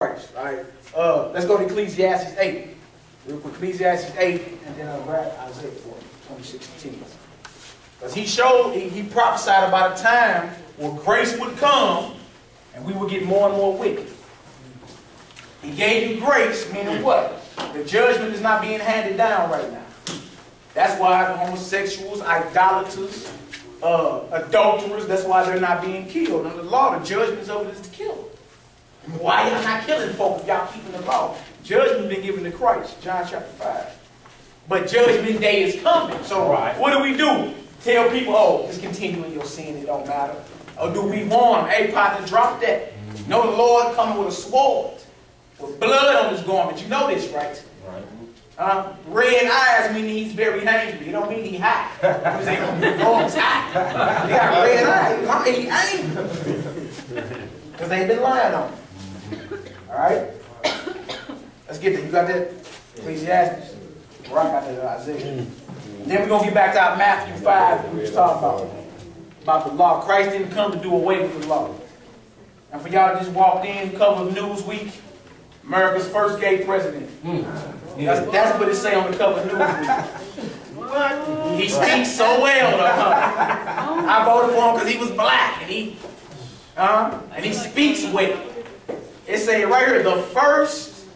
Christ. All right. Uh, let's go to Ecclesiastes 8. Real quick, Ecclesiastes 8, and then I'll grab Isaiah 4, 26 10. Because he showed, he, he prophesied about a time where grace would come and we would get more and more wicked. He gave you grace, meaning what? The judgment is not being handed down right now. That's why homosexuals, idolaters, uh, adulterers, that's why they're not being killed. Under the law, the judgment is over this to kill. Why y'all not killing folk if y'all keeping the law? Judgment been given to Christ, John chapter 5. But judgment day is coming. So Right. what do we do? Tell people, oh, just continue in your sin, it don't matter. Or do we warn them, hey, partner, drop that. Know the Lord coming with a sword, with blood on his garment. You know this, right? Right. Uh, red eyes meaning he's very angry. It don't mean he hot. Because they Lord's hot. They got red eyes. He angry. Because they been lying on him. All right? Let's get there. You got that? Ecclesiastes. Rock got that Isaiah. Then we're going to get back to our Matthew 5 we was talking about. About the law. Christ didn't come to do away with the law. And for y'all that just walked in, cover of Newsweek, America's first gay president. That's, that's what it say on the cover of Newsweek. He speaks so well, though. I voted for him because he was black, and he, uh, and he speaks well. It say right here, the first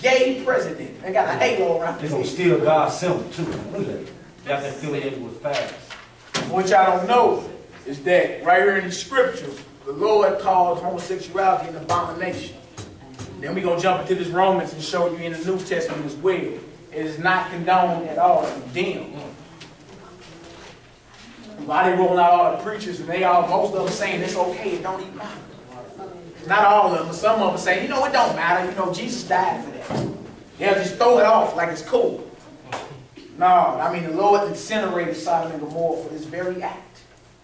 gay president. They got a halo around They're his gonna head. steal God's symbol too. Look at that. Got that affiliated with fast. What y'all don't know is that right here in the scriptures, the Lord calls homosexuality an abomination. Then we're going to jump into this Romans and show you in the New Testament as well. It is not condoned at all, it's condemned. Why they rolling out all the preachers and they all, most of them saying it's okay, it don't even matter. Not all of them, but some of them say, you know, it don't matter, you know, Jesus died for that. They'll just throw it off like it's cool. No, I mean, the Lord incinerated Sodom and Gomorrah for this very act.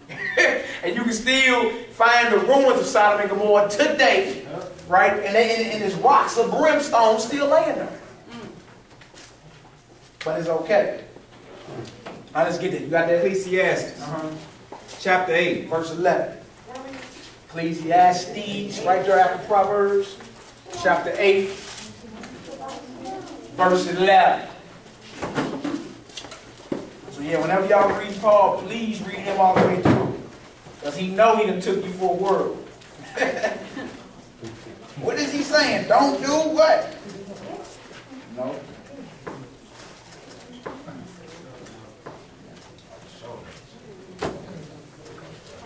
and you can still find the ruins of Sodom and Gomorrah today, right? And, and, and there's rocks of brimstone still laying there. But it's okay. Now let's get there. You got that? Ecclesiastes Uh-huh. chapter 8. Verse 11. Ecclesiastes, right there after Proverbs, chapter 8, verse 11. So yeah, whenever y'all read Paul, please read him all the way through. Because he know he done took you for a whirl. what is he saying? Don't do what? No.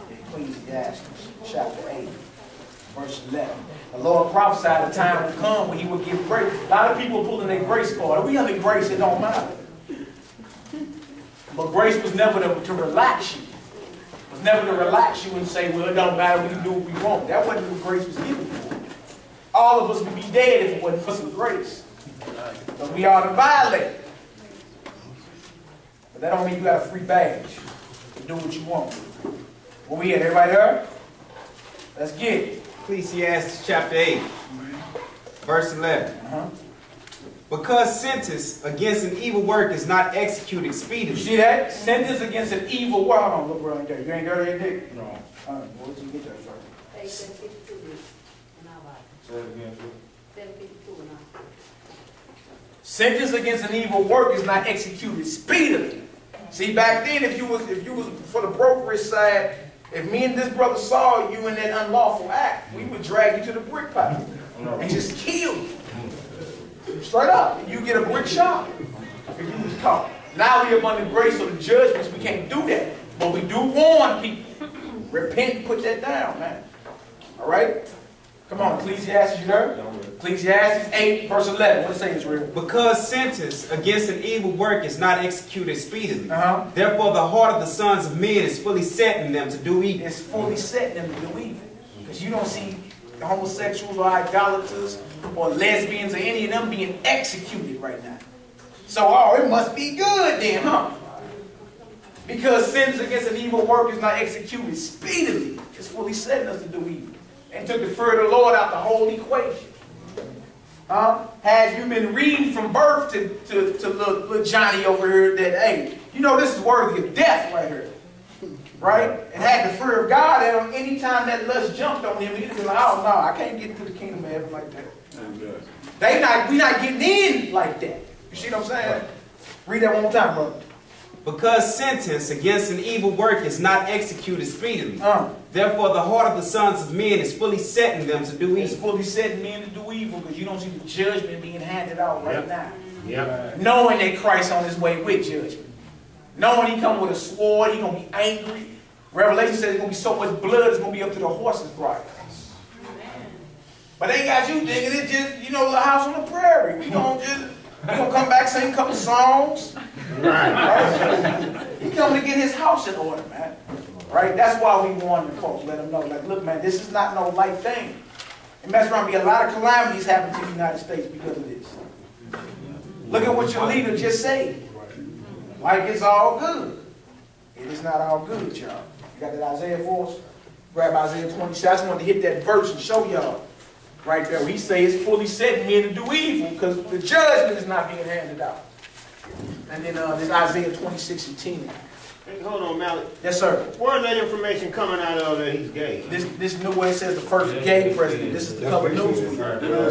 Ecclesiastes chapter 8, verse 11. The Lord prophesied a time would come when he would give grace. A lot of people pulling their grace card. We under grace, it don't matter. But grace was never to, to relax you. It was never to relax you and say, well, it don't matter, we can do what we want. That wasn't what grace was given for. All of us would be dead if it wasn't for some grace. But we are to violate. But that don't mean you got a free badge to do what you want. Where we at? Everybody there? Let's get it. Ecclesiastes chapter 8, verse 11. Uh-huh. Because sentence against an evil work is not executed You speedily. see that? Sentence against an evil word. Hold on, look right there. You ain't there yet, Dick? No. All right, where did you get that from? Page seven fifty-two in our Bible. Say it again. Seven fifty-two in our. Sentence against an evil work is not executed speedily. See, back then, if you was if you was for the brokerage side, if me and this brother saw you in that unlawful act, we would drag you to the brick pile and just kill you. Straight up. You get a brick shot if you was caught. Now we under grace of the judgments. We can't do that. But we do warn people. Repent put that down, man. All right? Come on, Ecclesiastes, you there? Ecclesiastes 8, verse 11. What does it say, Israel? Because sentence against an evil work is not executed speedily. Uh-huh. Therefore, the heart of the sons of men is fully set in them to do evil. It's fully set in them to do evil. Because you don't see homosexuals or idolaters or lesbians or any of them being executed right now. So, oh, it must be good then, huh? Because sins against an evil work is not executed speedily. It's fully set in us to do evil. And took the fear of the Lord out the whole equation. Huh? Had you been reading from birth to, to, to little, little Johnny over here that, hey, you know this is worthy of death right here. right? And had the fear of God, and anytime that lust jumped on him, he'd be like, oh no, I can't get into the kingdom of heaven like that. They not, we not getting in like that. You see what I'm saying? Read that one more time, brother. Because sentence against an evil work is not executed speedily. Uh, Therefore, the heart of the sons of men is fully set in them to do it's evil. fully setting men to do evil because you don't see the judgment being handed out right Yep. now. Yep. Knowing that Christ on his way with judgment. Knowing he come with a sword, he gonna be angry. Revelation says it's gonna be so much blood, it's gonna be up to the horses' bridles. But they got you thinking it's just, you know, the house on the prairie. We don't just, we gonna come back, sing a couple songs. Right? He coming to get his house in order, man. Right? That's why we warn the folks, let them know, like, look, man, this is not no light thing. And mess around, be a lot of calamities happen to the United States because of this. Look at what your leader just said. Like it's all good. It is not all good, y'all. You got that Isaiah for us? Grab Isaiah 26. I just wanted to hit that verse and show y'all. Right there, he says it's fully set men to do evil because the judgment is not being handed out. And then uh, there's Isaiah 26 and 10. Hey, hold on, Malik. Yes, sir. Where's that information coming out of that he's gay? This this new way says the first gay president. This is the cover news. It ain't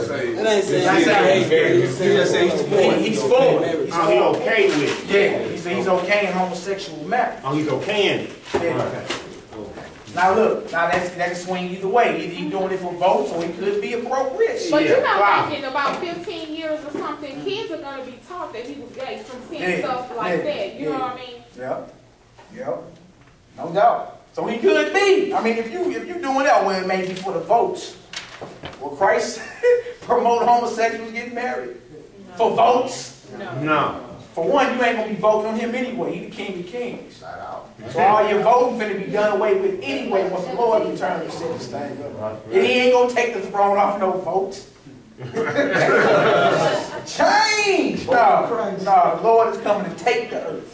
saying That's he's it. gay. It's saying he's for it. He- he's for it. He's Oh, he for it. okay with it? Yeah, he's, he's okay in homosexual marriage. Oh, he's okaying it? Yeah. Now look, now that's, that can swing either way. Either he's doing it for votes or it could be appropriate. But you're know, wow. like in about 15 years or something, kids are gonna be taught that he was gay from seeing Yeah, stuff like yeah, that. You know what I mean? Yep, yep, no doubt. So he could be. I mean, if you if you doing that, well, it may be for the votes. Will Christ promote homosexuals getting married for votes? No. For one, you ain't gonna be voting on him anyway. He the King of Kings. So all your voting finna be done away with anyway once the Lord returns to set this thing up. And he ain't gonna take the throne off no votes. Change! No, no, the Lord is coming to take the earth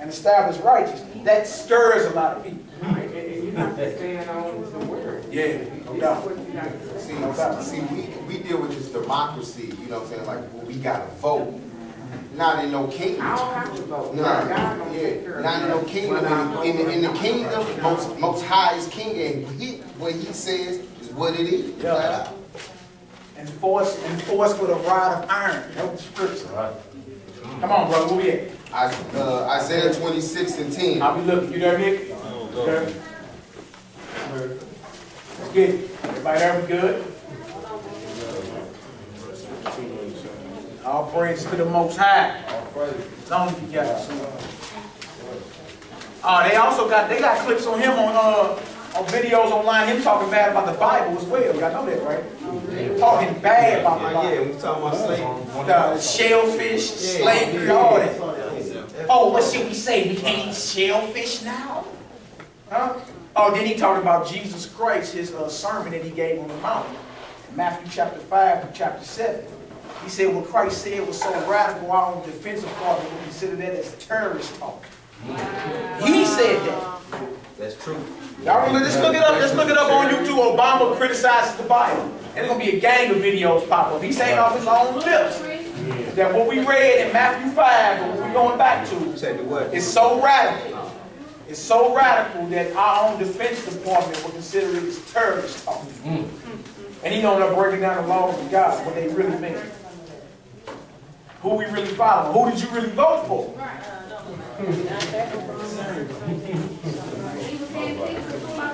and establish righteousness. That stirs a lot of people. You have to stand on the word. Yeah, no doubt. What you got to say. See, see, we, we deal with this democracy, you know what I'm saying, like, well, we gotta vote. Not in no kingdom. I don't have to vote. Nah, God gonna take care yeah, not in no kingdom. Whether In, in, vote in the kingdom, most, most high is king, and he, what he says is what it is. Yeah. Flat out. Enforce, enforce with a rod of iron. That was scripture. Come on, brother, where we at? I, uh, Isaiah twenty-six and ten. I'll be looking. You there, Nick? Okay. Let's get it. Everybody there, we good? All praise to the Most High. All praise. Long as you got it. Uh, they also got, they got clips on him on, uh, on videos online, him talking bad about the Bible as well. Y'all know that, right? Talking bad about the Yeah, Bible. yeah, we talking about slavery. The shellfish, slavery, all that. Oh, what should we say? We can't eat shellfish now? Huh? Oh, then he talked about Jesus Christ, his uh, sermon that he gave on the mountain. Matthew chapter 5 to chapter 7. He said what Christ said was so radical, our own defense department would consider that as terrorist talk. He said that. That's true. Y'all really, just look it up, just look it up on YouTube. Obama criticizes the Bible. And there's gonna be a gang of videos pop up. He's saying off his own lips that what we read in Matthew 5, and what we're going back to, Said the what? is so radical. It's so radical that our own defense department will consider it as terrorist talk. And he ended up breaking down the laws of God, what they really mean. Who we really follow. Who did you really vote for?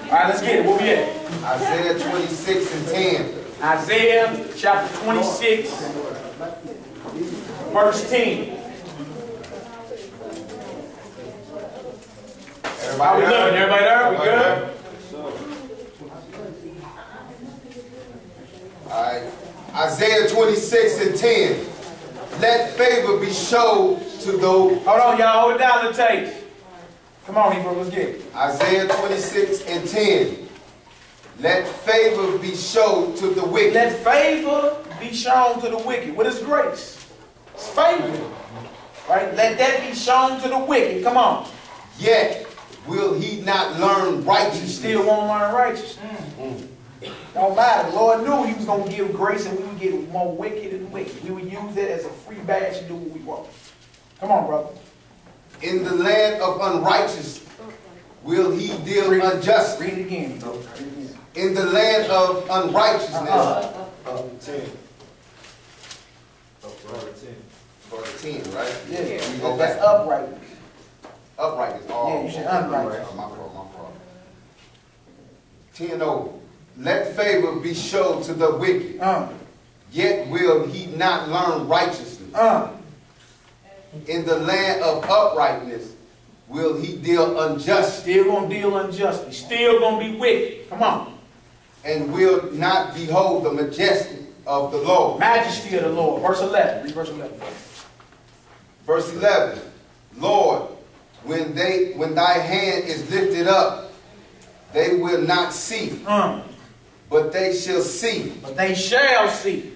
All right, let's get it. Where we at? Isaiah twenty-six and ten. Isaiah chapter 26, verse 10. How we Everybody looking? Everybody there? We good? Alright. Isaiah twenty-six and ten. Let favor be showed to those. Hold on, y'all. Hold it down, little tape. Come on, Hebrew. Let's get it. Isaiah 26 and 10. Let favor be shown to the wicked. Let favor be shown to the wicked. What is grace? It's favor. Right? Let that be shown to the wicked. Come on. Yet will he not learn You righteousness. still won't learn righteousness. Mm. Don't matter. The Lord knew he was going to give grace and we would get more wicked and wicked. We would use it as a free badge to do what we want. Come on, brother. In the land of unrighteousness will he deal unjustly. Read it again, bro. Read it again. In the land of unrighteousness Uh-uh. Uh, Ten. Oh, verse ten, right? Yeah, go that's back. upright. Upright is all. Yeah, you should upright. Oh, My fault, my fault. Ten oh, let favor be shown to the wicked, Uh, yet will he not learn righteousness. uh, In the land of uprightness will he deal unjustly, still gonna deal unjustly, still gonna be wicked. Come on. and will not behold the majesty of the Lord. Majesty of the Lord. Verse 11. Read verse 11. Verse 11, Lord, when they when thy hand is lifted up, they will not see, Uh, but they shall see but they shall see.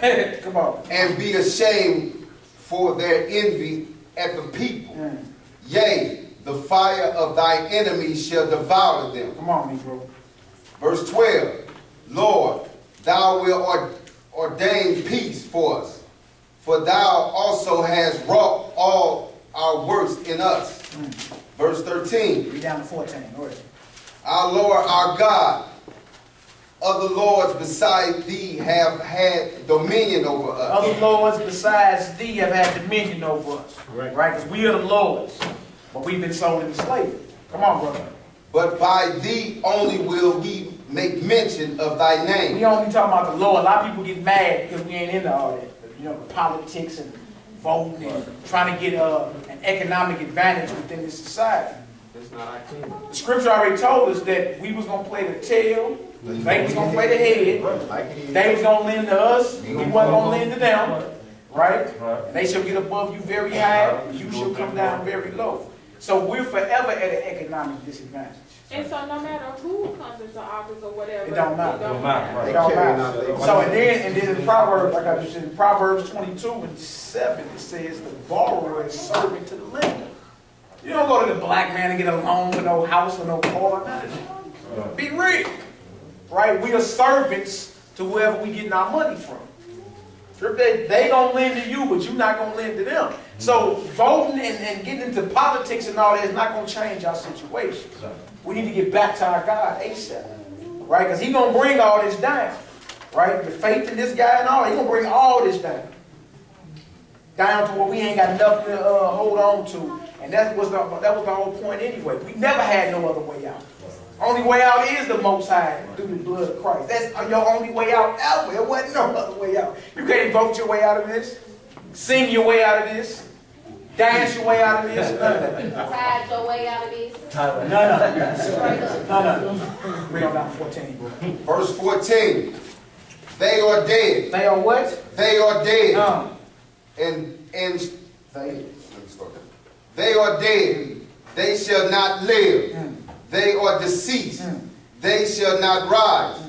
Come on. and be ashamed for their envy at the people. Mm. Yea, the fire of thy enemies shall devour them. Come on, Negro. Verse 12, Lord, thou wilt ordain peace for us, for thou also hast wrought all our works in us. Verse 13, Read down to 14. Go. Our Lord, our God, other lords beside thee have had dominion over us. Other lords besides thee have had dominion over us. Right. Right? Because we are the lords. But we've been sold into slavery. Come on, brother. But by thee only will we make mention of thy name. We only talking about the Lord. A lot of people get mad because we ain't into all that. You know, politics and voting and trying to get uh, an economic advantage within this society. That's not our kingdom. The scripture already told us that we was gonna play the tail, they was gonna play the head, Like they was gonna lend to us, we wasn't gonna lend to them, right? Right. And they shall get above you very high, and you shall come down very low. So we're forever at an economic disadvantage. And so no matter who comes into office or whatever. It don't matter. It don't Don't matter, matter. It don't Carrying matter. So and then, and then in Proverbs, like I just said, in Proverbs twenty-two and seven, it says the borrower is servant to the lender. You don't go to the black man and get a loan for no house or no car. Be real, right? We are servants to whoever we getting our money from. They, they gonna lend to you, but you're not gonna lend to them. So voting and, and getting into politics and all that is not gonna change our situation. We need to get back to our God ASAP, right? Because He gonna bring all this down, right? The faith in this guy and all, He gonna bring all this down, down to where we ain't got nothing to uh, hold on to, and that was the that was the whole point anyway. We never had no other way out. Only way out is the Most High through the blood of Christ. That's your only way out ever. There wasn't no other way out. You can't vote your way out of this, sing your way out of this, dance your way out of this. None of that. Tide your way out of this. None of that. Straight up. None of that. Read on down 14, bro. Verse 14, they are dead. They are what? They are dead. Um, And, and, they. let me start. they are dead. They shall not live. Mm. They are deceased. Mm. They shall not rise.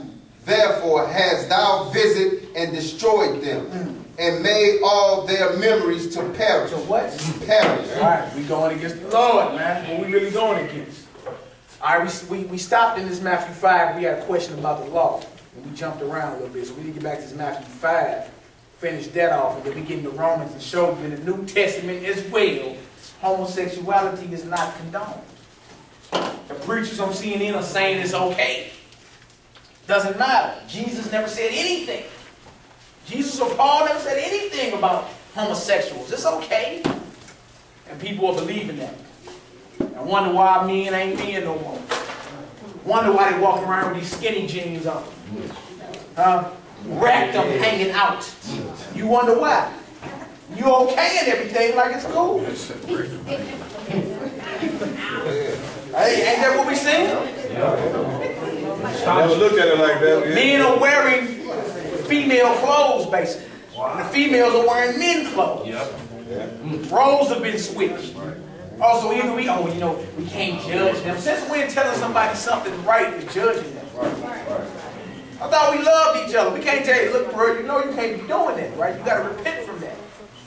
Therefore hast thou visited and destroyed them, and made all their memories to perish. So what? Perish. All right, we going against the Lord, man. What we really going against? All right, we, we, we stopped in this Matthew 5. We had a question about the law. And we jumped around a little bit. So we need to get back to this Matthew 5, finish that off, and then we get into Romans and show in the New Testament as well, homosexuality is not condoned. The preachers on CNN are saying it's okay. Doesn't matter. Jesus never said anything. Jesus or Paul never said anything about homosexuals. It's okay. And people are believing that. I wonder why men ain't men no more. Wonder why they walking around with these skinny jeans on. Huh? Rectum hanging out. You wonder why. You okay and everything like it's cool. Hey, ain't that what we saying? Never looked at it like that. Men are wearing female clothes, basically. And the females are wearing men clothes. Roles have been switched. Also, either we, oh, you know, we can't judge them. Since when telling somebody something right is judging them? I thought we loved each other. We can't tell you, look, bro, you know you can't be doing that, right? You got to repent from that.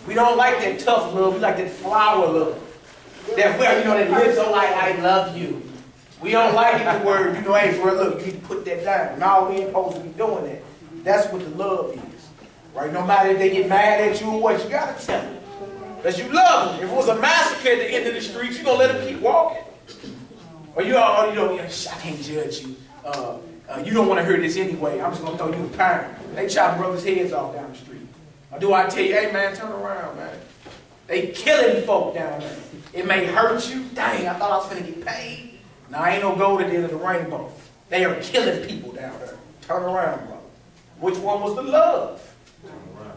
We don't like that tough love. We like that flower love. That where, you know, that lips are like, I love you. We don't like it, the word, you know, hey, bro, look, you need to put that down. No, we ain't supposed to be doing that. That's what the love is. Right? No matter if they get mad at you or what, you got to tell them. Because you love them. If it was a massacre at the end of the street, you going to let them keep walking. Or you, or, you know, I can't judge you. Because Uh, you don't want to hear this anyway. I'm just going to throw you a pound. They chopping brothers' heads off down the street. Or do I tell you, hey man, turn around, man. They killing folk down there. It may hurt you. Dang, I thought I was going to get paid. Now, ain't no gold at the end of the rainbow. They are killing people down there. Turn around, brother. Which one was the love?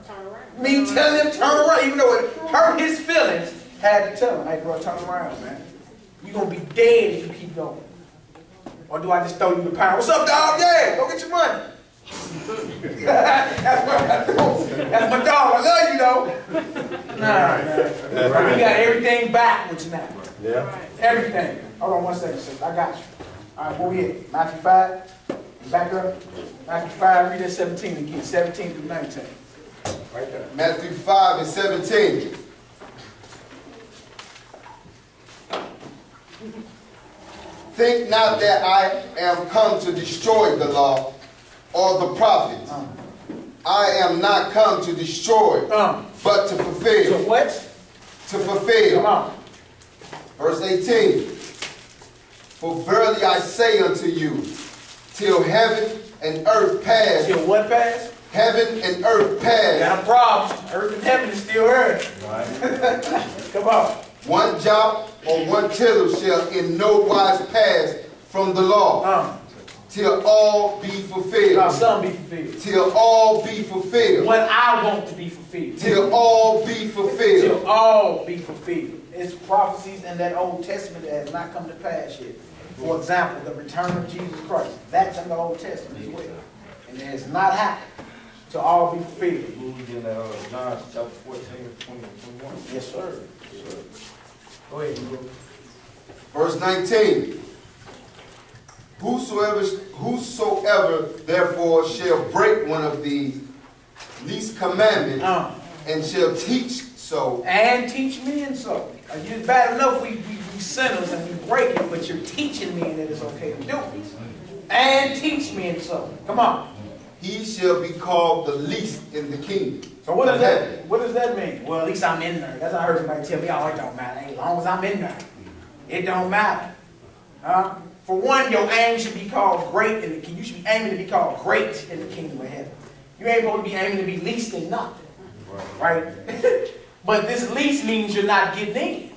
Turn around. Me telling him turn around, even though it hurt his feelings, had to tell him, hey bro, turn around, man. You're gonna be dead if you keep going. Or do I just throw you the pound? What's up, dog? Yeah, go get your money. That's what I do. That's my dog. I love you though. Nah, man. You got everything back backwards now. Yeah. Everything. Hold on one second, sis. I got you. All right, where we at? Matthew 5? Back up. Matthew 5, read that 17 again. 17 through 19. Right there. Matthew 5 and 17. Think not that I am come to destroy the law or the prophets. I am not come to destroy, Um, but to so fulfill. what? To fulfill. Come on. Verse 18. For verily I say unto you, till heaven and earth pass, Till what pass? heaven and earth pass, Got a problem. Earth and heaven is still here. Come on. One jot or one tittle shall in no wise pass from the law, Um, till all be now fulfilled. some be fulfilled. Till all be fulfilled. What I want to be fulfilled. Till all be fulfilled. Till all be fulfilled. It's prophecies in that Old Testament that has not come to pass yet. For example, the return of Jesus Christ. That's in the Old Testament as well. And it has not happened to all be fulfilled. Moved in, uh, John chapter fourteen, twenty, twenty-one. Yes, sir. Yes, sir. Go ahead, bro. Verse 19. Whosoever, whosoever therefore shall break one of these least commandments Um, and shall teach so, and teach men so. It's bad enough we, we, we sinners and we break it, but you're teaching men that it's okay to do it. And teach men so. Come on. he shall be called the least in the kingdom. So what does that what does that mean? Well, at least I'm in there. That's what I heard somebody tell me. Oh, it don't matter. As long as I'm in there, it don't matter. Huh? For one, your aim should be called great in the kingdom. You should be aiming to be called great in the kingdom of heaven. You ain't supposed to be aiming to be least in nothing, right? but this least means you're not getting in.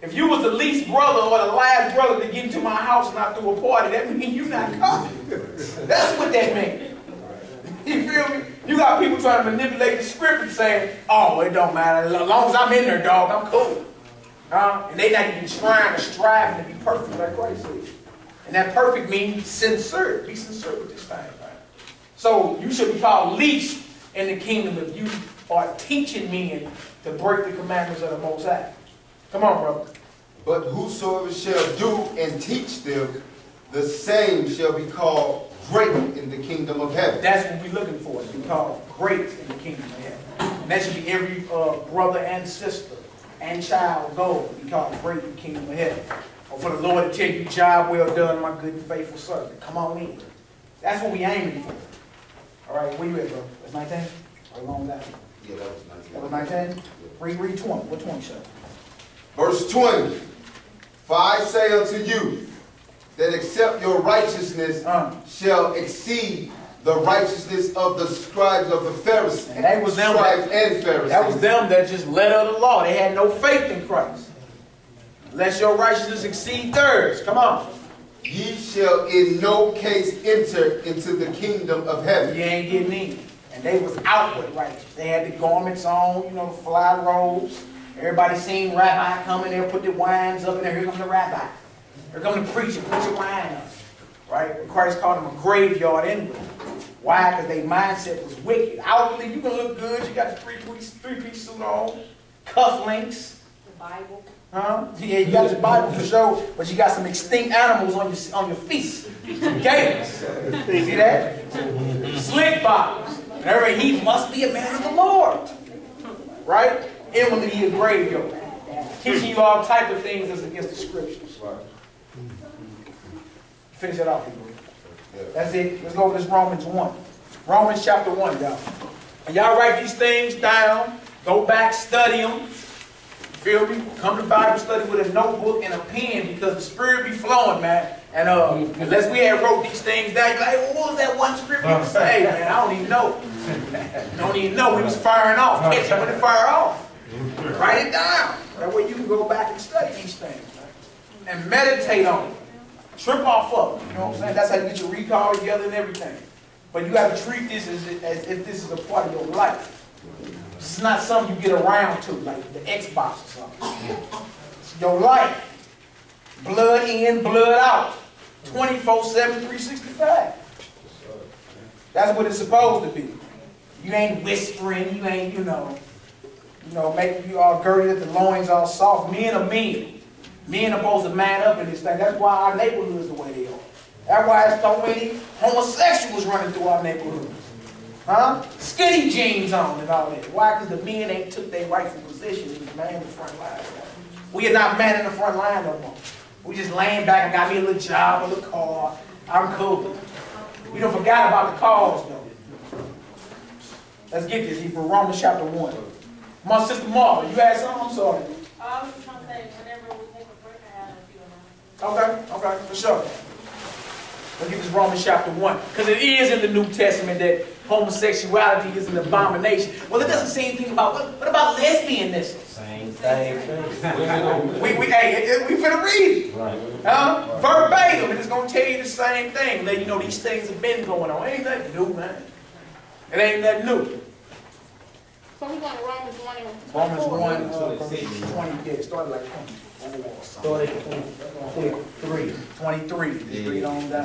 If you was the least brother or the last brother to get into my house and I threw a party, that means you're not coming. That's what that means. You feel me? You got people trying to manipulate the script and saying, oh, it don't matter. As long as I'm in there, dog, I'm cool. Huh? And they not even trying to strive to be perfect like Christ is. And that perfect means sincere. Be sincere with this thing, right? So you should be called least in the kingdom if you are teaching men to break the commandments of the Most. Come on, bro. But whosoever shall do and teach them, the same shall be called great in the kingdom of heaven. That's what we're looking for, to be called great in the kingdom of heaven. And that should be every uh, brother and sister and child goal, to be called great in the kingdom of heaven. Or for the Lord to tell you, job well done, my good and faithful servant. Come on in. That's what we aiming for. All right, where you at, bro? That's 19? How long that? Yeah, that was nice. That was 19? Read, read 20. What 20 say? Verse 20. For I say unto you, that except your righteousness Uh, shall exceed the righteousness of the scribes of the Pharisees. And that was them Scribes and Pharisees. that was them that just let out the law. They had no faith in Christ. Lest your righteousness exceed theirs. Come on. Ye shall in no case enter into the kingdom of heaven. You ain't getting in. And they was outward righteous. They had the garments on, you know, the fly robes. Everybody seen rabbi coming there, put the wines up in there. Here comes the rabbi. Here to preach and put your wine up. Right? Christ called them a graveyard inward. Why? Because their mindset was wicked. Outwardly, you can look good. You got the three-piece three piece suit on, cufflinks. The Bible. Huh? Yeah, you got your Bible for sure, but you got some extinct animals on your on your feet. Gators. See that? Slick bottoms. And everybody, he must be a man of the Lord. Right? Inwardly, he a graveyard. Teaching you all type of things that's against the scriptures. Finish it off, people. That's it. Let's go over this Romans 1. Romans chapter 1, y'all. And y'all write these things down. Go back, study them. Feel me? Come to Bible study with a notebook and a pen because the Spirit be flowing, man. And uh, unless we had wrote these things down, you're like, well, what was that one scripture? You say, hey man, I don't even know. don't even know. We was firing off. Catch it when it fire off. Write it down. That way you can go back and study these things. And meditate on it. Trip off of. You know what I'm saying? That's how you get your recall together and everything. But you got to treat this as, as if this is a part of your life. This is not something you get around to, like the Xbox or something. It's your life. Blood in, blood out. 24 7, 365. That's what it's supposed to be. You ain't whispering, you ain't, you know, you know, making you all girded at the loins all soft. Men are men. Men are supposed to man up in this thing. That's why our neighborhoods the way they are. That's why there's so many homosexuals running through our neighborhoods. Huh? Skinny jeans on and all that. Why? Because the men ain't took their rightful position and man in the front line. We are not man in the front line no more. We just laying back and got me a little job, a little car. I'm cool. We don't forgot about the cause though. Let's get this. He's from Romans chapter 1. My sister Martha, you had something? I'm sorry. Oh, I was just gonna say, whenever we take a break, I have a few announcements. Okay, okay, for sure. Let's get this Romans chapter 1. Because it is in the New Testament that homosexuality is an abomination. Well, it doesn't say anything about, what, what about lesbianism? Same thing. We, we, hey, it- it- we finna read it. Right. Huh? Verbatim, and it's gonna tell you the same thing. Let you know these things have been going on. Ain't nothing new, man. It ain't nothing new. So we're going to Romans one and Romans 24. 1, uh, verse 20, yeah, it started like 24 or something. Started twenty-three. 23, just read on down.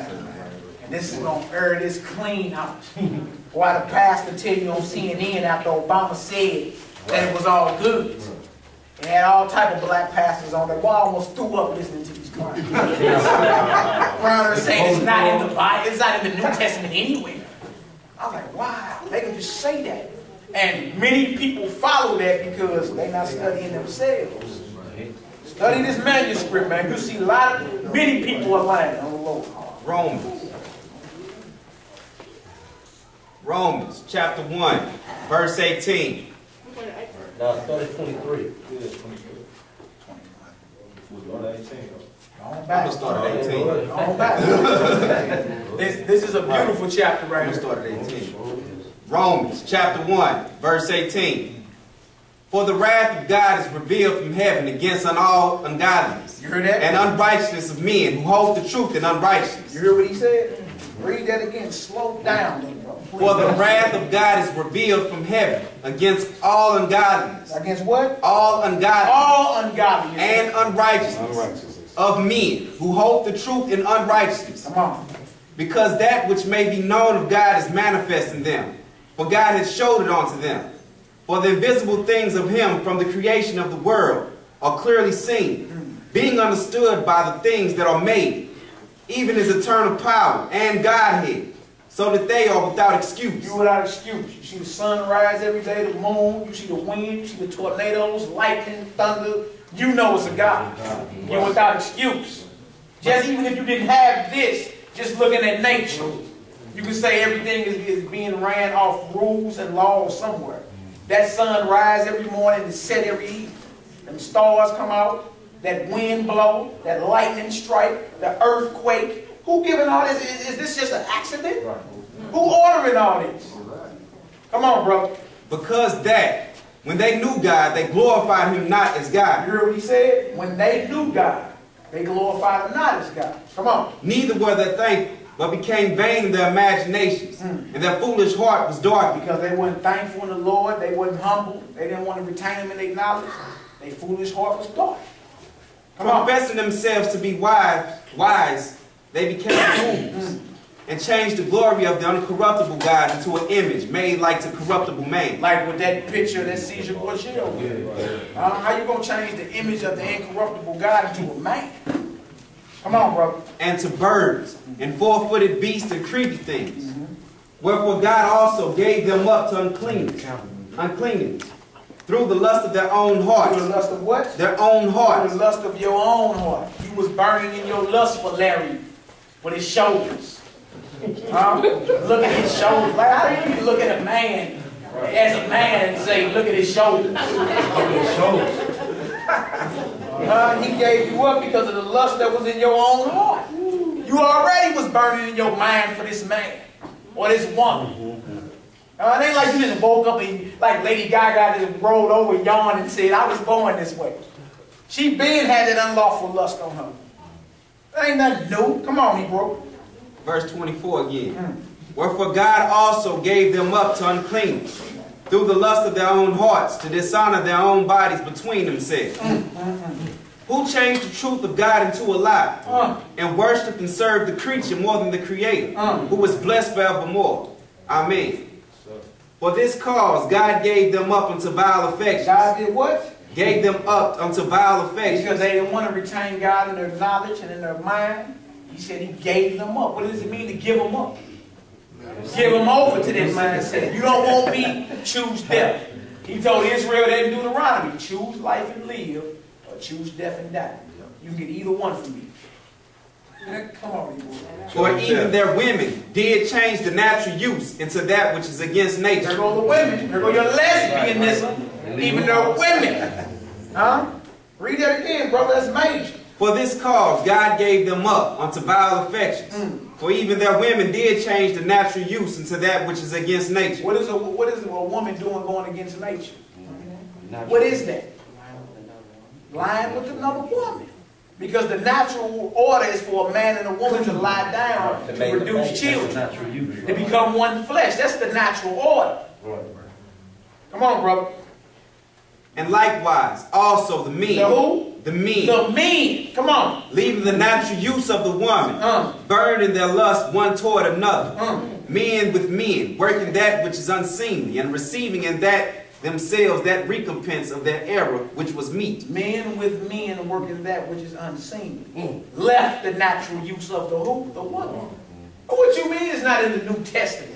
And this is gonna air this clean out. Why the pastor tell you on CNN after Obama said that it was all good. And had all type of black pastors on there. Boy, I almost threw up listening to these. Around there saying it's not in the Bible, it's not in the New Testament anywhere. I was like, wow, they can just say that. And many people follow that because they're not studying themselves. Study this manuscript, man. You'll see a lot of, many people are lying on the Lord. Romans. Romans chapter 1, verse 18. We're going to April. No, started twenty-three. On back. I'm gonna start at 18. On back. this, this is a beautiful chapter right here. I'm here. gonna start at 18. Romans chapter 1, verse 18. For the wrath of God is revealed from heaven against un- all ungodliness You heard that? and unrighteousness of men who hold the truth in unrighteousness. You hear what he said? Read that again. Slow down. Please. For the wrath of God is revealed from heaven against all ungodliness, Against what? all ungodliness All ungodliness. and unrighteousness of men who hold the truth in unrighteousness. Come on. Because that which may be known of God is manifest in them, for God has showed it unto them. For the invisible things of him from the creation of the world are clearly seen, being understood by the things that are made, even his eternal power and Godhead, so that they are without excuse. You without excuse. You see the sun rise every day, the moon, you see the wind, you see the tornadoes, lightning, thunder. You know it's a God. You're without excuse. Just even if you didn't have this, just looking at nature, you can say everything is, is being ran off rules and laws somewhere. That sun rise every morning and set every evening. Them stars come out, that wind blow, that lightning strike, the earthquake. Who giving all this? Is, is this just an accident? Who ordering all this? Come on, bro. Because that, when they knew God, they glorified him not as God. You hear what he said? When they knew God, they glorified him not as God. Come on. neither were they thankful, but became vain in their imaginations, and their foolish heart was darkened. Because they weren't thankful in the Lord, they weren't humble, they didn't want to retain him in their knowledge. Their foolish heart was dark. Come on. Professing themselves to be wise, wise, they became fools and changed the glory of the uncorruptible God into an image made like to corruptible man. Like with that picture that Caesar Borgia with. Uh, how you gonna change the image of the incorruptible God into a man? Come on, bro. and to birds and four-footed beasts and creepy things. Wherefore God also gave them up to uncleanness, uncleanness, through the lust of their own Through the lust of what? their own Through the lust of your own heart. You was burning in your lust for Larry with his shoulders. Huh? Look at his shoulders. Like, how do you look at a man as a man and say, look at his shoulders? look at his shoulders? Uh, he gave you up because of the lust that was in your own heart. You already was burning in your mind for this man or this woman. Uh, it ain't like you just woke up and like Lady Gaga just rolled over, yawned, and said, I was born this way. She been had that unlawful lust on her. That ain't nothing new. Come on, Hebrew. Verse 24 again. Wherefore God also gave them up to uncleanness through the lust of their own hearts to dishonor their own bodies between themselves. Who changed the truth of God into a lie Uh, and worshiped and served the creature more than the creator, Uh. who was blessed forevermore. Amen. For this cause God gave them up unto vile affections. God did what? Gave them up unto vile affections. Because they didn't want to retain God in their knowledge and in their mind. He said he gave them up. What does it mean to give them up? Give them over to that mindset. You don't want me, choose death. He told Israel that in Deuteronomy, choose life and live, or choose death and die. You can get either one from me. Come on, people. Or even their women did change the natural use into that which is against nature. There nature. go the women. There go your lesbianism. Even their women. Huh? Read that again, brother. That's major. For this cause God gave them up unto vile affections. Mm. For even their women did change the natural use into that which is against nature. What is a what is a woman doing going against nature? What is that? Lying with another woman. Because the natural order is for a man and a woman to lie down to produce children, to become one flesh. That's the natural order. Come on, brother. And likewise, also the men. The who? The men. The men. Come on. leaving the natural use of the woman, Uh. burned in their lust one toward another, Uh. men with men, working that which is unseemly, and receiving in that themselves that recompense of their error which was meet. Men with men working that which is unseen. Left the natural use of the who? The woman. What you mean is not in the New Testament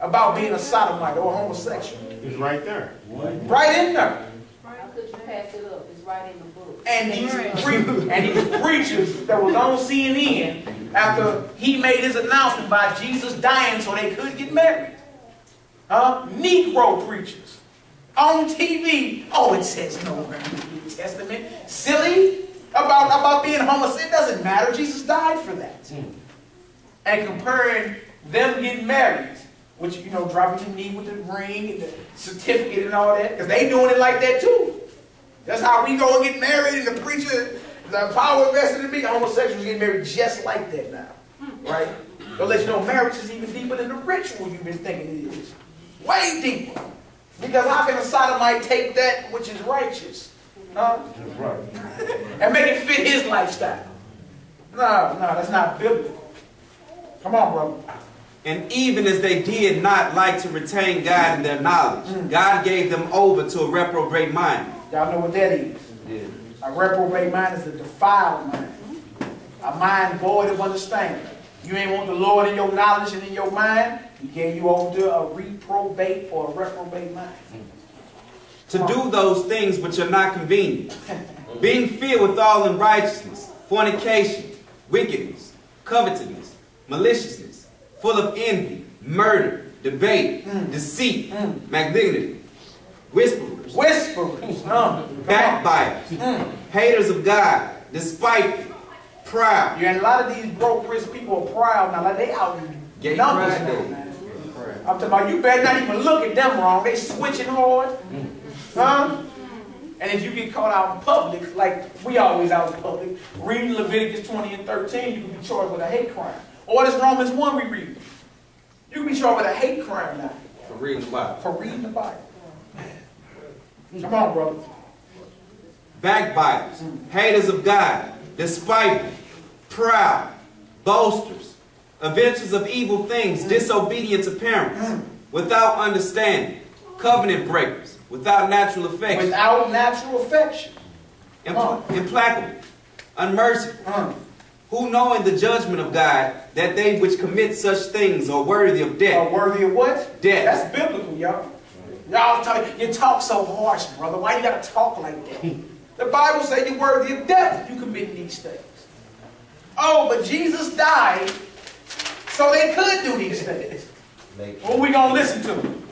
about being a sodomite or a homosexual. It's right there. Right in there. How could you pass it up? In the book. And these, pre- and these preachers that was on CNN after he made his announcement about Jesus dying so they could get married. Huh? Negro preachers. On TV. Oh, it says nowhere in the New Testament. Silly about, about being homosexual. It doesn't matter. Jesus died for that. And comparing them getting married, which, you know, dropping your knee with the ring and the certificate and all that, because they doing it like that too. That's how we go and get married, and the preacher, the power vested in me, homosexuals get married just like that now. Right? They'll let you know marriage is even deeper than the ritual you've been thinking it is. Way deeper. Because how can a sodomite take that which is righteous? Huh? and make it fit his lifestyle? No, no, that's not biblical. Come on, brother. And even as they did not like to retain God in their knowledge, mm. God gave them over to a reprobate mind. Y'all know what that is. A reprobate mind is a defiled mind. A mind void of understanding. You ain't want the Lord in your knowledge and in your mind. He gave you over to a reprobate or a reprobate mind. to do those things which are not convenient, being filled with all unrighteousness, fornication, wickedness, covetousness, maliciousness, full of envy, murder, debate, hmm. deceit, hmm. malignity, whisperers, Whisperers. Huh? backbiters, haters of God, despiteful, proud, Yeah, and a lot of these broke rich people are proud now. Like they out in numbers now, man. I'm talking about you better not even look at them wrong. They switching hard. Hmm. Huh? And if you get caught out in public, like we always out in public, reading Leviticus 20 and 13, you can be charged with a hate crime. Or this Romans 1 we read. You can be charged with a hate crime now for reading the Bible, for reading the Bible. Come on, brother. backbiters, haters of God, despiteful, proud, boasters, inventors of evil things, disobedient to parents, without understanding, covenant breakers, without natural affection, Without natural affection. impl- implacable, unmerciful, who knowing the judgment of God, that they which commit such things are worthy of death. Are worthy of what? Death. That's biblical, y'all. Y'all talk, you talk so harsh, brother. Why you gotta talk like that? The Bible says you're worthy of death if you commit these things. Oh, but Jesus died so they could do these things. What we gonna listen to?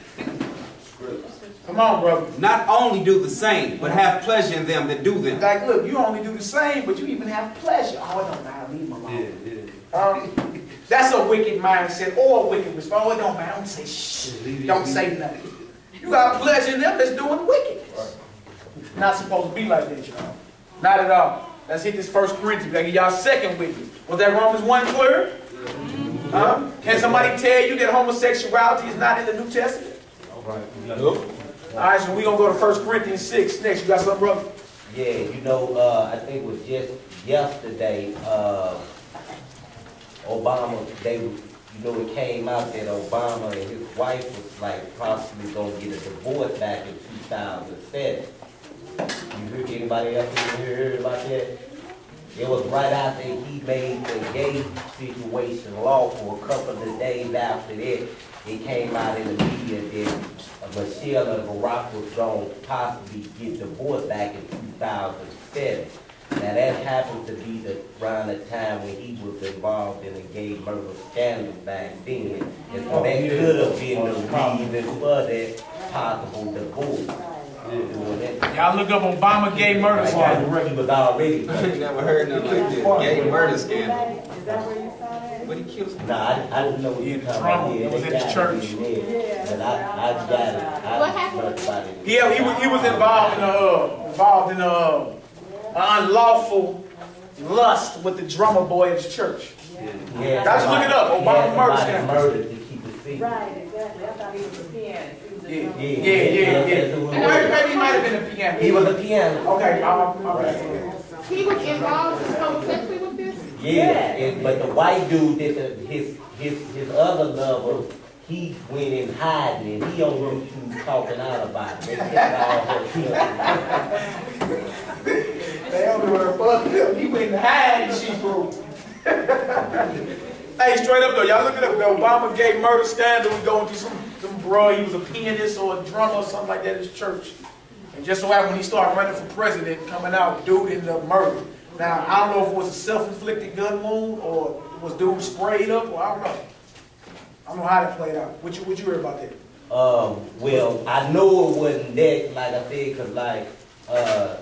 Come on, brother. Not only do the same, but have pleasure in them that do them. Like, look, you only do the same, but you even have pleasure. Oh, it don't matter. Leave him alone. Um, that's a wicked mindset or a wicked response. Oh, it don't matter. Don't say shh. Don't say nothing. You got pleasure in them that's doing wickedness. Not supposed to be like that, y'all. Not at all. Let's hit this first Corinthians. I give y'all second witness. Was that Romans 1 clear? Huh? Can somebody tell you that homosexuality is not in the New Testament? All right, so we're going to go to 1 Corinthians 6 next. You got something, brother? Yeah, you know, uh, I think it was just yesterday, uh, Obama, they, you know, it came out that Obama and his wife was like possibly gonna get a divorce back in two thousand seven. You heard, anybody else hear about that? It was right after he made the gay situation lawful, a couple of days after that, it came out in the media that Michelle and Barack was going to possibly get divorced back in 2007. Now that happened to be the around the time when he was involved in a gay murder scandal back then. And so that could have been the reason for that possible divorce. You know, that- Y'all look up Obama gay murder scandal. He was already, I ain't never heard nothing like this. Gay murder scandal. Is that where you saw that? What he killed? nah, I, I didn't know what Yeah, you the talking about. Yeah, it was they in his church. it in there. But I, I got it. I What happened? learned. Yeah, he was, he was involved in a, uh, involved in a, uh, unlawful lust with the drummer boy at his church. Yeah, Guys, look it up. Obama had murder scandal. Murdered to keep it secret. Right, exactly. I thought he was a pianist. He was a Yeah, drummer. yeah, yeah, yeah. Maybe, maybe he might have been a piano. He was a piano. Okay, I'm, I'm, I'm, He was involved homosexually with this? Yeah, and, but the white dude that the, his his his other lover, he went in hiding and he on YouTube talking out about it. They kept all her killing. They don't know him. He went and hide she broke. hey, straight up though, y'all look it up. The Obama gay murder scandal. We going through some, some bro. He was a pianist or a drummer or something like that at his church. And just so happened when he started running for president, coming out, dude in the murder. Now I don't know if it was a self-inflicted gun wound or was dude sprayed up or I don't know. I don't know how that played out. What you what you hear about that? Um, well, I know it wasn't that, like I said, cause like, uh,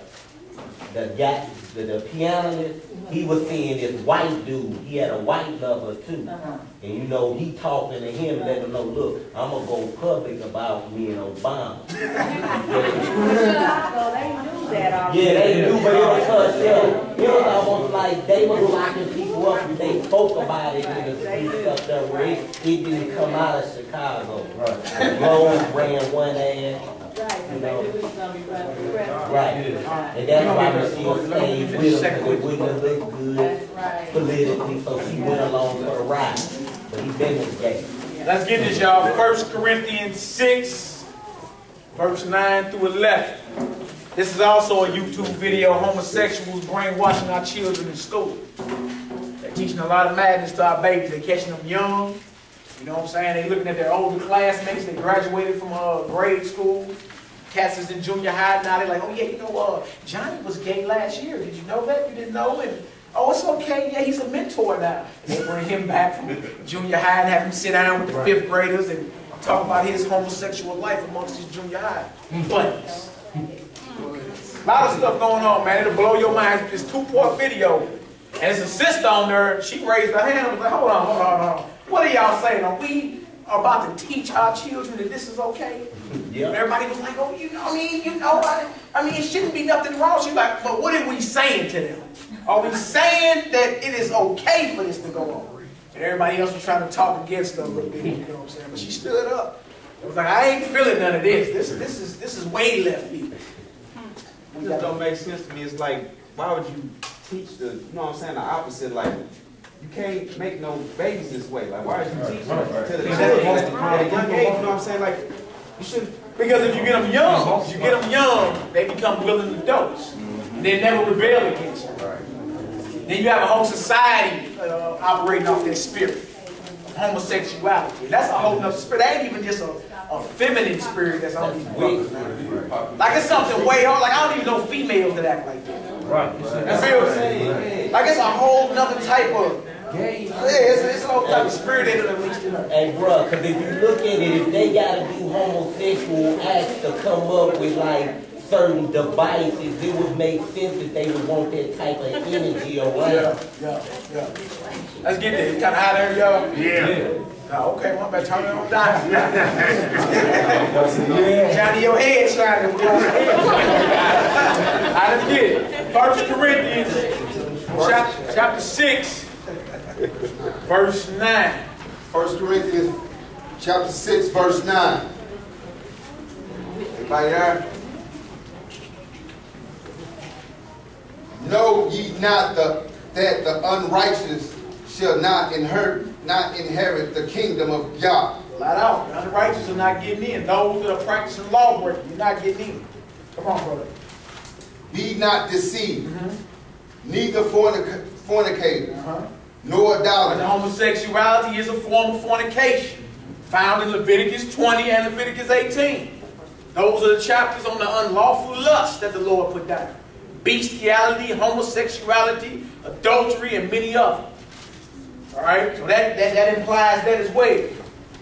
the guy, the, the pianist, he was seeing this white dude, he had a white lover too. Uh-huh. And you know, he talking to him, let him know, look, I'm gonna go public about me and Obama. So they knew that already. Yeah, they knew, but it was her show. It was almost like they were locking people up and they spoke about it in the streets up there where it, it didn't come out of Chicago. Right. Rose ran one ad, Right, 'cause they knew he was gonna be running for president. right. And that's why Michelle stayed with him, because it wouldn't have looked good That's right. politically, so she went along for the ride. But he been with gay. Let's get this, y'all. First Corinthians 6, verse 9 through 11. This is also a YouTube video, homosexuals brainwashing our children in school. They're teaching a lot of madness to our babies. They're catching them young. You know what I'm saying? They're looking at their older classmates. They graduated from uh, grade school. Cats is in junior high now. They're like, oh yeah, you know, uh, Johnny was gay last year. Did you know that? You didn't know? And oh, it's okay. Yeah, he's a mentor now. And they bring him back from junior high and have him sit down with the fifth graders and talk about his homosexual life amongst his junior high buddies. A lot of stuff going on, man. It'll blow your mind. It's two-part video. And there's a sister on there. She raised her hand and was like, hold on, hold on, hold on. What are y'all saying? Are we about to teach our children that this is okay? Yeah. Everybody was like, oh, you know, I mean, you know, I, I mean, it shouldn't be nothing wrong. She's like, but what are we saying to them? Are we saying that it is okay for this to go on? And everybody else was trying to talk against her a little bit, you know what I'm saying? But she stood up. It was like, I ain't feeling none of this. This, this is, this is way left field. It just don't make sense to me. It's like, why would you teach the, you know what I'm saying, the opposite? Like, you can't make no babies this way. Like, why are you teaching them to the children at a young age? You know what I'm saying? Like, you should. Because if you get them young, if you get them young, they become willing adults. They never rebel against you. Then you have a whole society uh, operating off that spirit, of homosexuality. That's a whole nother spirit. That ain't even just a, a feminine spirit that's on these brothers. Like it's something way on. Like I don't even know females that act like that. Right. You feel what I'm saying? Like it's a whole nother type of. Yeah, it's, it's a whole type of spirit that in us. Hey, bruh, because if you look at it, if they got to do homosexual acts to come up with like certain devices, it would make sense that they would want that type of energy Yeah, around. yeah, yeah. Let's get there. It's kind of hot there, y'all. Yeah. Oh, okay, well, I better turn it on down. Johnny, your head shining. boy. All right, let's get it. First Corinthians, chapter, chapter 6, verse 9. 1 Corinthians chapter 6, verse 9. Everybody there? Know ye not the, that the unrighteous shall not inherit, not inherit the kingdom of God. Flat out. The unrighteous are not getting in. Those that are practicing law work, you're not getting in. Come on, brother. Be not deceived, neither fornic- fornicator, Uh-huh. nor And idolaters, homosexuality is a form of fornication, found in Leviticus 20 and Leviticus 18. Those are the chapters on the unlawful lust that the Lord put down. Bestiality, homosexuality, adultery, and many others. All right? So that, that, that implies that as well.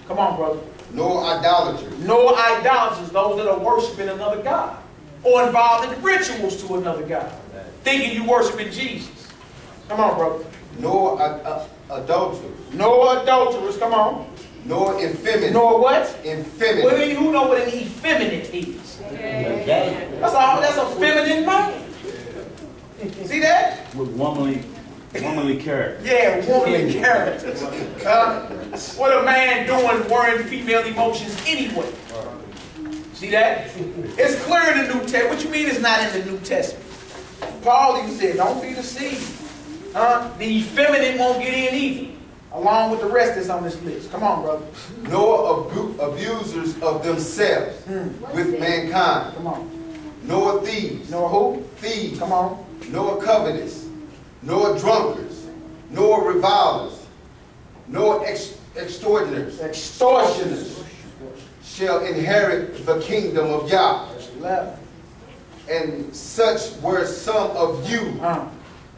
Come on, brother. nor idolaters, No idolaters, those that are worshiping another God or involved in rituals to another God, thinking you worshiping Jesus. Come on, brother. nor ad- uh, adulterers, No adulterers, come on. nor effeminate, Nor what? Well, effeminate, then who know what an effeminate is? Okay? That's all. That's a feminine man. See that? With womanly, womanly character. Yeah, womanly character. Uh, what a man doing wearing female emotions anyway? See that? It's clear in the New Testament. What you mean it's not in the New Testament? Paul even said, don't be deceived. Huh? The effeminate won't get in either. Along with the rest that's on this list. Come on, brother. nor abu- abusers of themselves hmm. with mankind, Come on. nor thieves, Know who? thieves, Come on. nor covetous, nor drunkards, nor revilers, nor ex- extortioners Extortioners. Shall inherit the kingdom of Yah. And such were some of you, Uh.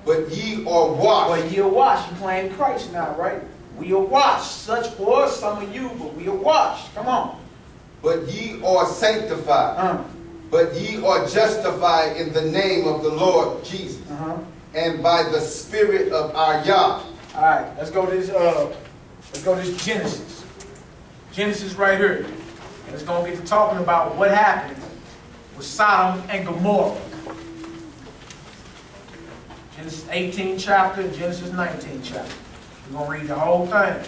but ye are washed, But ye are washed. You claim Christ now, right? We are washed. Such were some of you, but we are washed. Come on. but ye are sanctified, Uh, but ye are justified in the name of the Lord Jesus, uh-huh. and by the Spirit of our Yah. All right, let's go to this. Uh, let's go to this Genesis. Genesis right here. And it's gonna get to talking about what happened with Sodom and Gomorrah. Genesis 18 chapter, Genesis 19 chapter. We're gonna read the whole thing.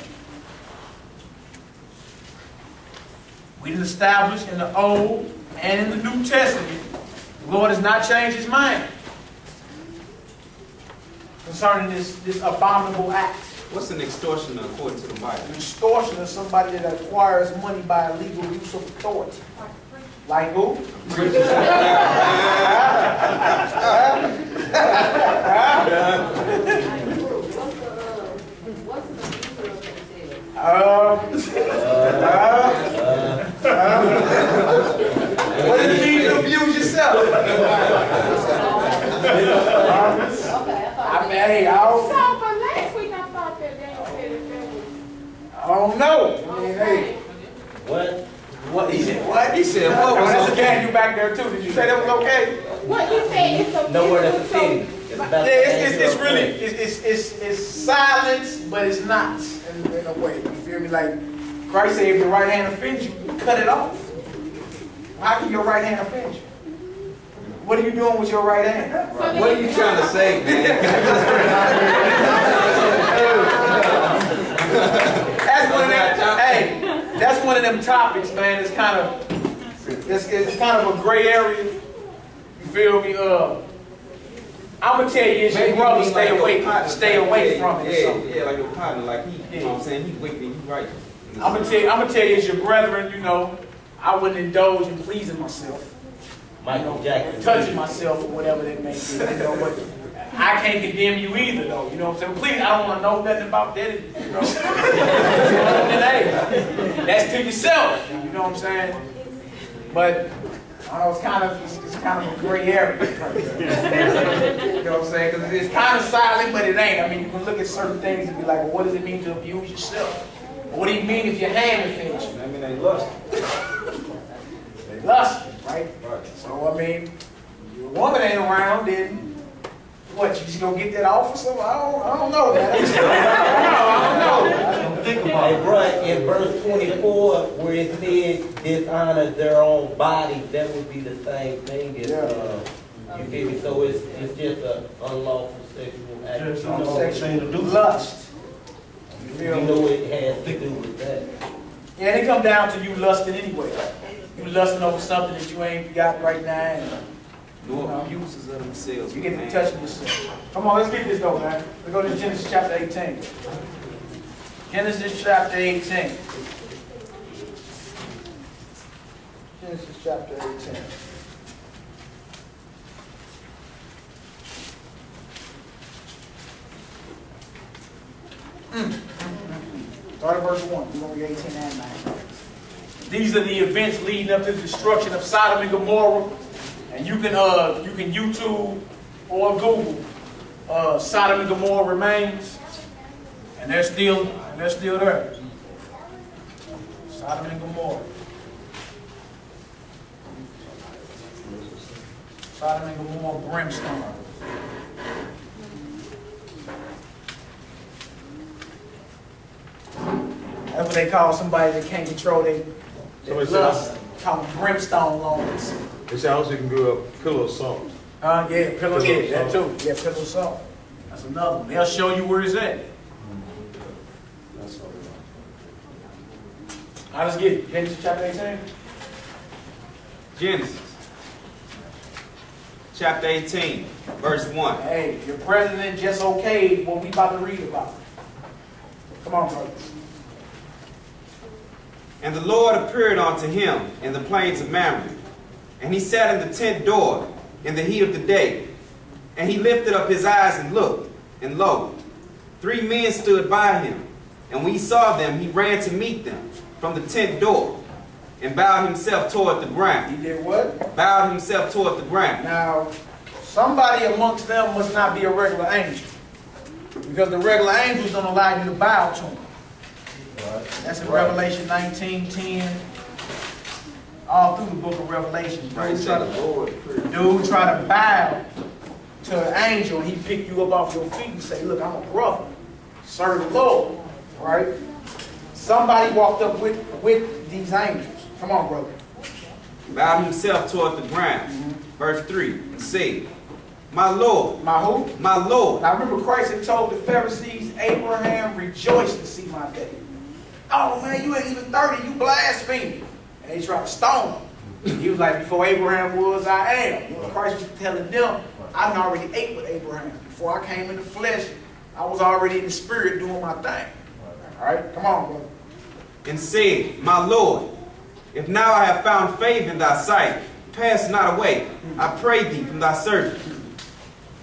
We did establish in the Old and in the New Testament, the Lord has not changed his mind concerning this, this abominable act. What's an extortioner according to the Bible? An extortion is somebody that acquires money by illegal use of authority. Like who? What does it mean to abuse yourself? I mean, hey, I So, don't, but last week I thought that they said that there was. I don't know. I mean, hey, What? what he said? What He said what Oh, was that's a okay? gang you back there too. Did you say that was okay? What you said it's a. Nowhere that's a so- It's Yeah, it's, it's, it's really, it's, it's, it's, it's silence, but it's not in, in a way. You feel me? Like Christ said, if your right hand offends you, you cut it off. How can your right hand offend you? What are you doing with your right hand? So What are you trying to say, man? That's one of them. Hey, that's one of them topics, man. It's kind of, it's, it's kind of a gray area. You feel me? Uh, I'm gonna tell you, it's your brother. you mean Stay like your away, partner, stay like, away yeah, from it. or Yeah, something. yeah, like your partner, like he, you know what I'm saying? He wicked and you right. I'm gonna tell you, I'm gonna tell you, it's your brethren. You know, I wouldn't indulge in pleasing myself, Michael Jackson. touching myself, or whatever that may be. You know, but I can't condemn you either, though. You know what I'm saying? Please, I don't want to know nothing about that. You know, hey, that's to yourself. You know what I'm saying? But I don't know. It's kind of, it's, it's kind of a gray area. you know what I'm saying? Because it's kind of silent, but it ain't. I mean, you can look at certain things and be like, well, what does it mean to abuse yourself? What do you mean if your hand offends you? I mean, they lust. They lust, right? So I mean, your woman ain't around, then what, you just gonna get that office? I don't, I don't know, man. I don't know, I don't know. Think about it. bruh, in verse twenty-four, where it said dishonor their own body, that would be the same thing as, uh, you feel me? So it's, it's just a unlawful sexual act. Just You unlawful know, thing to. Lust. You You feel me? know it has to do with that. Yeah, and it come down to you lusting anyway. You lusting over something that you ain't got right now, and Nor abusers of themselves. you get to touching yourself. Come on, let's get this though, man. Let's go to Genesis chapter 18. Genesis chapter 18. Genesis chapter 18. Mm. Start at verse 1. We're going to read 18 and 19. These are the events leading up to the destruction of Sodom and Gomorrah. And you can uh you can YouTube or Google uh, Sodom and Gomorrah remains, and they're still and they're still there. Sodom and Gomorrah. Sodom and Gomorrah brimstone. That's what they call somebody that can't control their, their lust. Call them brimstone lords. They say also you can do a pillow of salt. Uh, yeah, pillow, Pillow yeah, that salt. too. Yeah, pillow of salt. That's another one. They'll show you where it's at. That's all. All right, let's get it. Genesis chapter 18. Genesis chapter 18, verse 1. Hey, your president just okayed what we about to read about. Come on, brothers. And the Lord appeared unto him in the plains of Mamre. And he sat in the tent door in the heat of the day. And he lifted up his eyes and looked, and lo, three men stood by him. And when he saw them, he ran to meet them from the tent door, and bowed himself toward the ground. He did what? Bowed himself toward the ground. Now, somebody amongst them must not be a regular angel. Because the regular angels don't allow you to bow to them. That's in Revelation 19, 10. All through the book of Revelation. Right, Dude try to, dude try to bow to an angel and he pick you up off your feet and say, look, I'm a brother. Serve the Lord. Right? Somebody walked up with, with these angels. Come on, brother. Bowed himself toward the ground. Verse 3 and said, My Lord, My who? my Lord. Now remember Christ had told the Pharisees, Abraham rejoiced to see my day. Oh man, you ain't even 30, you blaspheme. And they tried to stone him. He was like, before Abraham was, I am. You know, Christ was telling them, I already ate with Abraham. Before I came in the flesh, I was already in the spirit doing my thing. All right, come on, brother. and said, My Lord, if now I have found favor in thy sight, pass not away, I pray thee, from thy servant.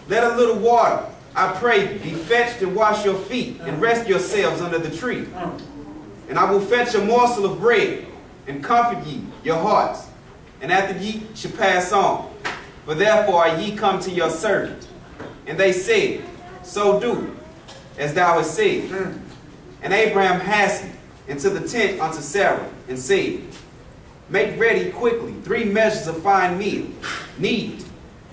Let a little water, I pray thee, be fetched and wash your feet, and rest yourselves under the tree. Mm. And I will fetch a morsel of bread, and comfort ye your hearts, and after ye shall pass on. For therefore are ye come to your servant. And they said, So do, as thou hast said. Hmm. And Abraham hastened into the tent unto Sarah, and said, Make ready quickly three measures of fine meal, knead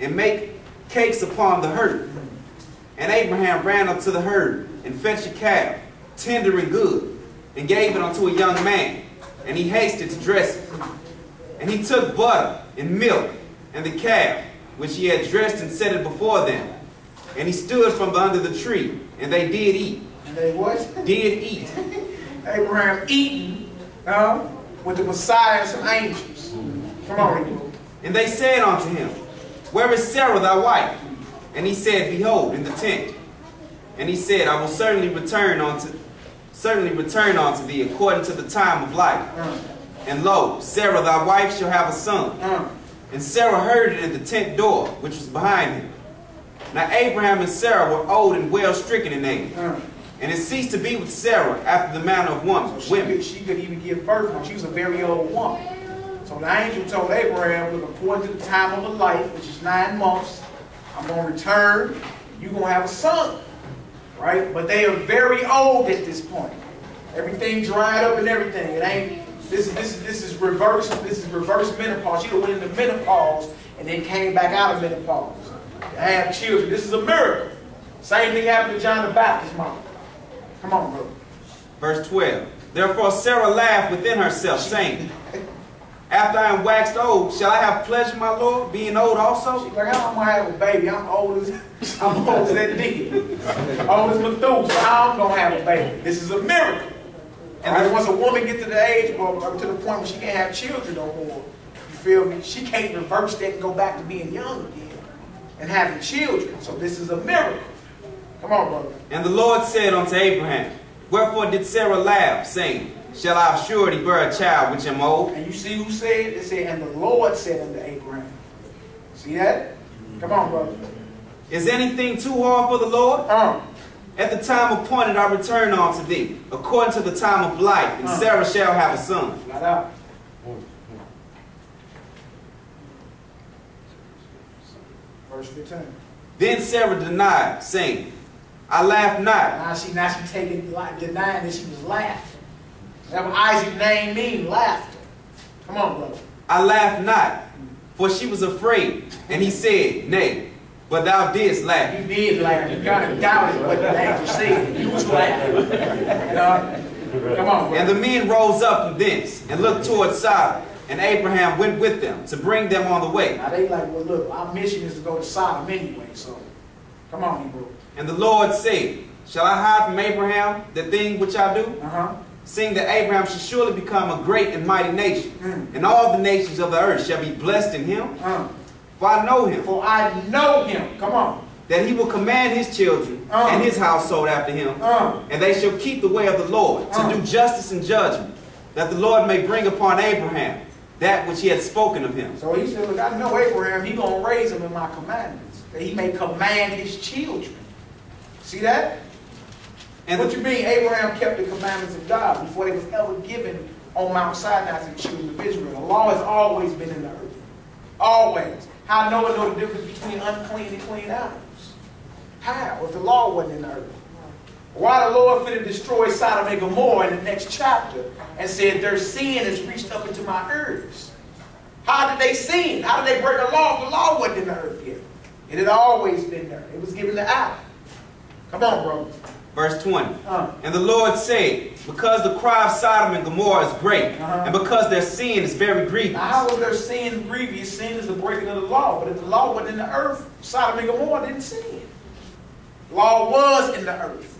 and make cakes upon the herd. And Abraham ran unto the herd, and fetched a calf, tender and good, and gave it unto a young man, and he hasted to dress it. And he took butter and milk, and the calf, which he had dressed, and set it before them. And he stood from under the tree, and they did eat, And they what? did eat. Abraham eating uh, with the Messiah and angels. Come on, And they said unto him, Where is Sarah thy wife? And he said, Behold, in the tent. And he said, I will certainly return unto certainly return unto thee according to the time of life. Uh, And lo, Sarah thy wife shall have a son. uh. And Sarah heard it at the tent door, which was behind him. Now Abraham and Sarah were old and well stricken in age. Uh. And it ceased to be with Sarah after the manner of women, She women. could, she could even give birth when she was a very old woman. So the angel told Abraham, look, according to the time of her life, which is nine months, I'm going to return. You're going to have a son. Right? But they are very old at this point. Everything dried up and everything. It ain't, this is, this is, this is reverse, this is reverse menopause. She went into menopause and then came back out of menopause. To have children. This is a miracle. Same thing happened to John the Baptist's mom. Come on, bro. Verse 12. Therefore Sarah laughed within herself, saying, After I am waxed old, shall I have pleasure, my Lord, being old also? She's like, how am I gonna have a baby? I'm old as I'm old as that nigga. old as Methuselah. I'm gonna have a baby? This is a miracle. And right, once a woman get to the age or to the point where she can't have children no more, you feel me? She can't reverse that and go back to being young again and having children. So this is a miracle. Come on, brother. And the Lord said unto Abraham, Wherefore did Sarah laugh, saying, Shall I surely bear a child with him old? And you see who said? It said, and the Lord said unto Abraham. See that? Come on, brother. Is anything too hard for the Lord? Uh. At the time appointed I return unto thee, according to the time of life, and uh. Sarah shall have a son. Flat out. Verse 15. Then Sarah denied, saying, I laugh not. Now she now she taking denying that she was laughing. That what Isaac's name mean, laughter. Come on, brother. I laughed not, for she was afraid. And he said, Nay, but thou didst laugh. You did laugh. You kind of doubted what the angel said. You was laughing. You know? Come on, brother. And the men rose up from thence and looked towards Sodom. And Abraham went with them to bring them on the way. Now they like, well, look, our mission is to go to Sodom anyway, so come on, Hebrew. And the Lord said, Shall I hide from Abraham the thing which I do? Uh-huh. Seeing that Abraham shall surely become a great and mighty nation, mm. and all the nations of the earth shall be blessed in him. Uh. For I know him. For I know him. Come on. That he will command his children uh. and his household after him, uh. and they shall keep the way of the Lord, to do justice and judgment, that the Lord may bring upon Abraham that which he had spoken of him. So he said, look, I know Abraham, he going to raise him in my commandments, that he may command his children. See that? And what you mean Abraham kept the commandments of God before they was ever given on Mount Sinai to the children of Israel? The law has always been in the earth. Always. How Noah know the difference between unclean and clean animals? How? If the law wasn't in the earth. Why the Lord finna destroy Sodom and Gomorrah in the next chapter and said their sin has reached up into my ears? How did they sin? How did they break the law? The law wasn't in the earth yet. It had always been there. It was given to Adam. Come on, bro. Verse 20. Uh. And the Lord said, Because the cry of Sodom and Gomorrah is great, uh -huh. and because their sin is very grievous. Now, how was their sin grievous? Sin is the breaking of the law. But if the law wasn't in the earth, Sodom and Gomorrah didn't sin. Law was in the earth.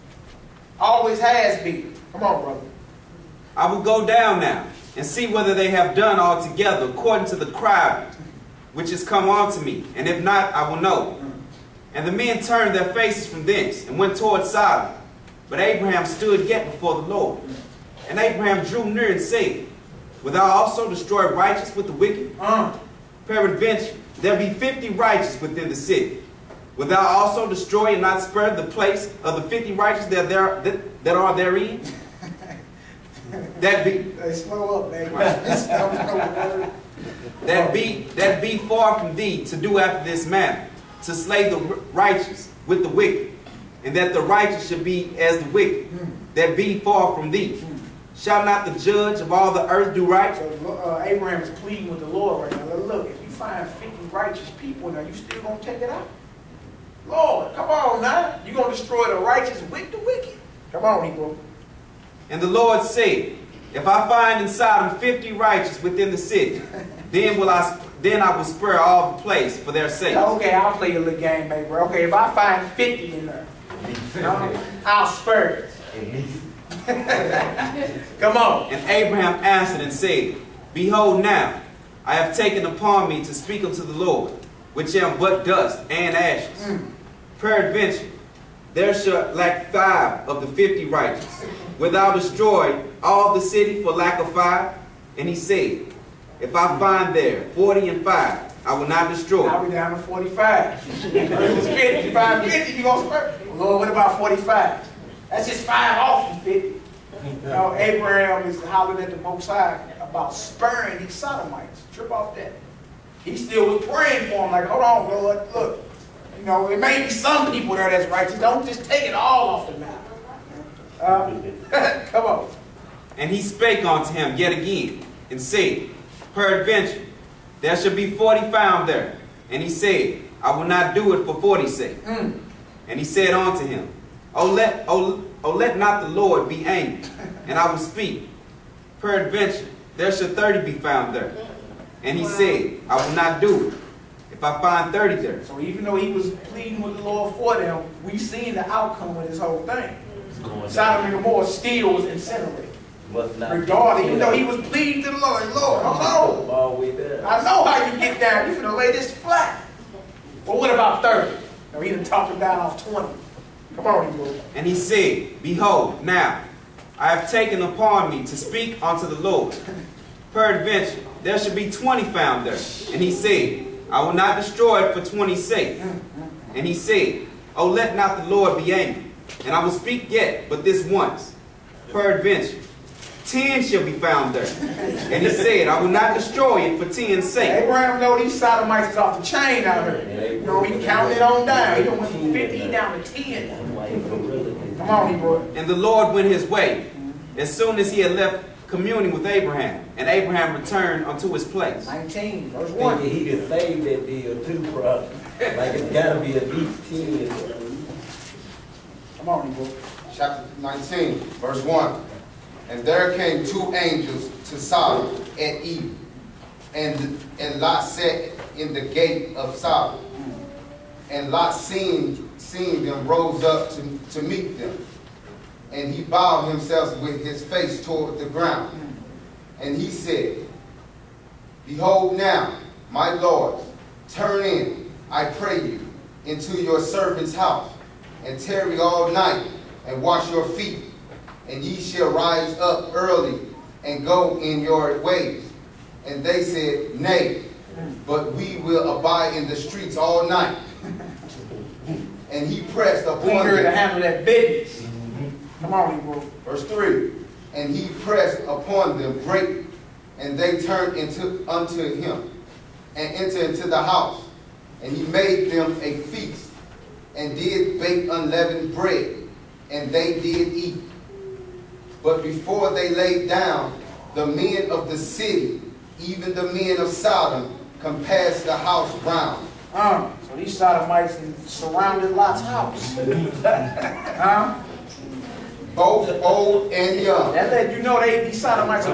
Always has been. Come on, brother. I will go down now and see whether they have done altogether according to the cry which is come unto me. And if not, I will know. And the men turned their faces from thence and went toward Sodom. But Abraham stood yet before the Lord. And Abraham drew near and said, Will thou also destroy righteous with the wicked? Uh. Peradventure, there be fifty righteous within the city. Will thou also destroy and not spare the place of the fifty righteous that, there, that, that are therein? that be hey, slow up, baby. that be that be far from thee to do after this manner to slay the righteous with the wicked, and that the righteous should be as the wicked, that be far from thee. Shall not the judge of all the earth do right? So uh, Abraham is pleading with the Lord right now. Look, if you find 50 righteous people now, you still going to take it out? Lord, come on now. You're going to destroy the righteous with the wicked. Come on, Hebrew. And the Lord said, If I find in Sodom 50 righteous within the city, then will I then I will spare all the place for their sake. Okay, I'll play a little game, baby. Okay, if I find 50 in there, I'll it. Come on. And Abraham answered and said, Behold now, I have taken upon me to speak unto the Lord, which am but dust and ashes. Mm. Peradventure, there shall lack five of the fifty righteous. Without destroy all the city for lack of five? And he said, if I find there 40 and 5, I will not destroy. I'll be down to 45. it was 50. 50, you going to spurt? Lord, what about 45? That's just 5 off from 50. You know, Abraham is hollering at the Most High about spurring these sodomites. Trip off that. He still was praying for him, like, hold on, Lord, look. You know, there may be some people there that's righteous. Don't just take it all off the map. Uh, come on. And he spake unto him yet again, and said, Peradventure, there shall be forty found there, And he said, I will not do it for forty's sake. Mm. And he said unto him, O let, o, o let not the Lord be angry, and I will speak. Peradventure, there shall thirty be found there. And he said, I will not do it, if I find thirty there. So even though he was pleading with the Lord for them, we seen the outcome of this whole thing. Sodom and Gomorrah still was incinerated. Must not. Regardless, even though he was pleading to the Lord, Lord, hold on. All the way there. I know how you get down. You're going to lay this flat. Well, what about 30? No, he done talked him down off 20. Come on. And he said, Behold, now I have taken upon me to speak unto the Lord. Peradventure, there should be twenty found there. And he said, I will not destroy it for twenty's sake. And he said, O let not the Lord be angry, and I will speak yet but this once. Peradventure, ten shall be found there. And he said, I will not destroy it for ten's sake. Abraham know these sodomites is off the chain out here. You know, he counted it on down. He done went from 50 down to 10. That's why he really. Come on, Hebrew. And the Lord went his way, as soon as he had left communing with Abraham. And Abraham returned unto his place. 19, verse Thinking 1. he could save that deal too, bro. Like it's gotta be at least ten. Come on, Hebrew. chapter 19, verse 1. And there came two angels to Sodom at eve, and, and Lot sat in the gate of Sodom. And Lot seeing, seeing them rose up to, to meet them. And he bowed himself with his face toward the ground. And he said, Behold now, my Lord, turn in, I pray you, into your servant's house, and tarry all night, and wash your feet, and ye shall rise up early, and go in your ways. And they said, Nay, but we will abide in the streets all night. And he pressed We upon here to them. handle that business. Mm-hmm. Come on, Hebrew. Verse 3 And he pressed upon them greatly, and they turned into unto him, and entered into the house. And he made them a feast, and did bake unleavened bread, and they did eat. But before they laid down, the men of the city, even the men of Sodom, compassed the house round. Uh, so these sodomites surrounded Lot's house. huh? both old and young. That let you know they, these sodomites are